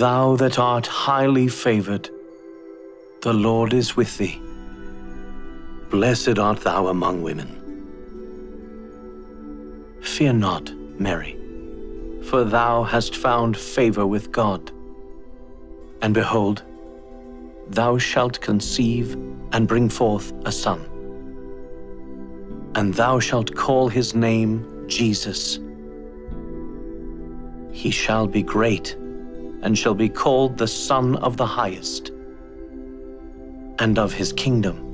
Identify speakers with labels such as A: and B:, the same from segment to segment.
A: Thou that art highly favored, the Lord is with thee. Blessed art thou among women. Fear not, Mary, for thou hast found favor with God. And behold, thou shalt conceive and bring forth a son. And thou shalt call his name Jesus. He shall be great, and shall be called the Son of the Highest. And of his kingdom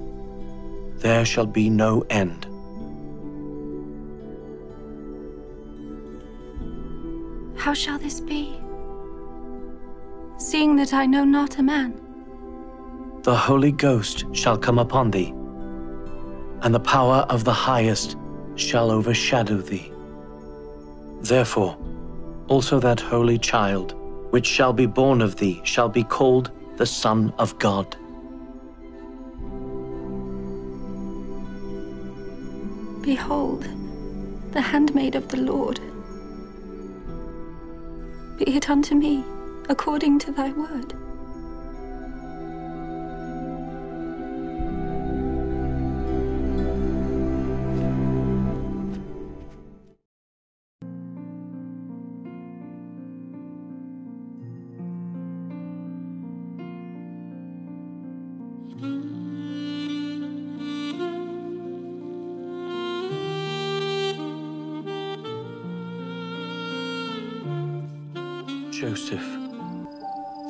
A: there shall be no end.
B: How shall this be? Seeing that I know not a man.
A: The Holy Ghost shall come upon thee, and the power of the Highest shall overshadow thee. Therefore, also that holy child, which shall be born of thee, shall be called the Son of God.
B: Behold, the handmaid of the Lord. Be it unto me according to thy word.
A: Joseph,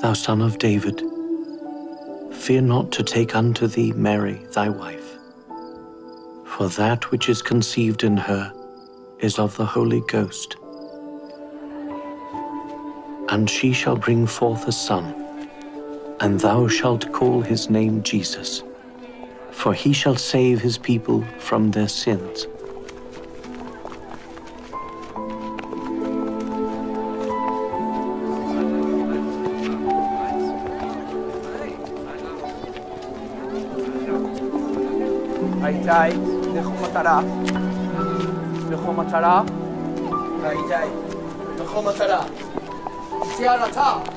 A: thou son of David, fear not to take unto thee Mary thy wife, for that which is conceived in her is of the Holy Ghost. And she shall bring forth a son, and thou shalt call his name Jesus, for he shall save his people from their sins.
C: Vaitai, Nechomatara, Nechomatara, Vaitai, Nechomatara, Tiarata.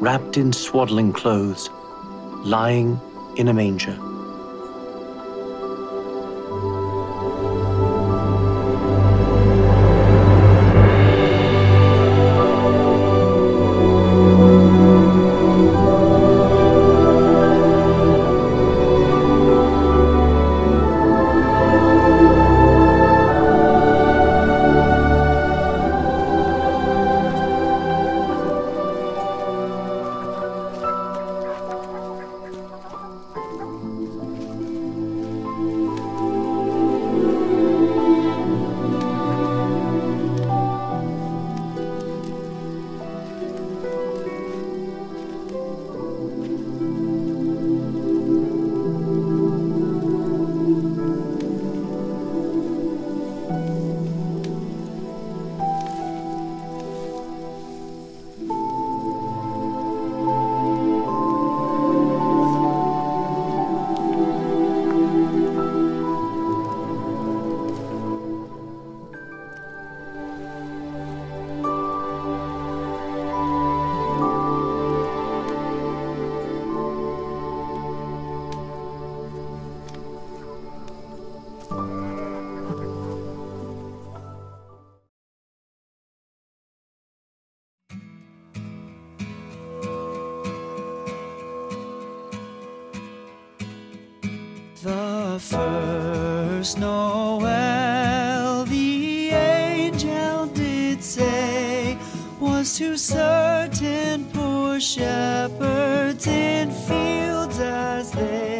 A: wrapped in swaddling clothes, lying in a manger.
D: Certain poor shepherds in fields as they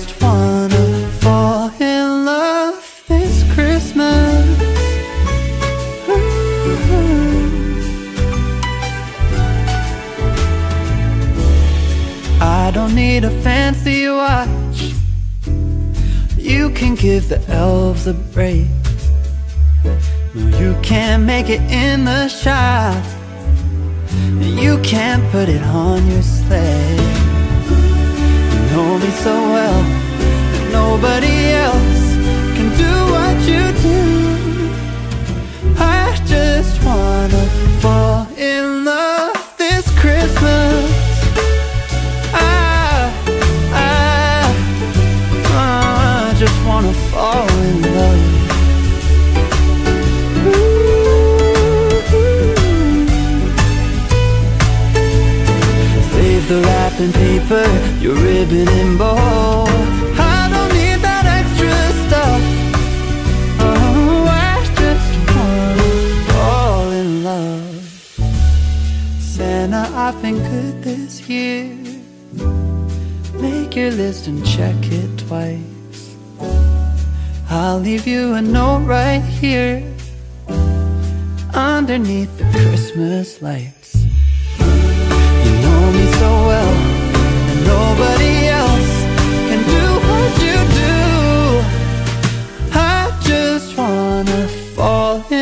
D: give the elves a break. No, you can't make it in the shop. You can't put it on your sleigh. You know me so well that nobody else can do what you do. I just wanna wrapping paper, your ribbon and bow. I don't need that extra stuff. Oh, I just wanna fall in love. Santa, I've been good this year. Make your list and check it twice. I'll leave you a note right here underneath the Christmas lights. You know me so well, and nobody else can do what you do. I just wanna fall in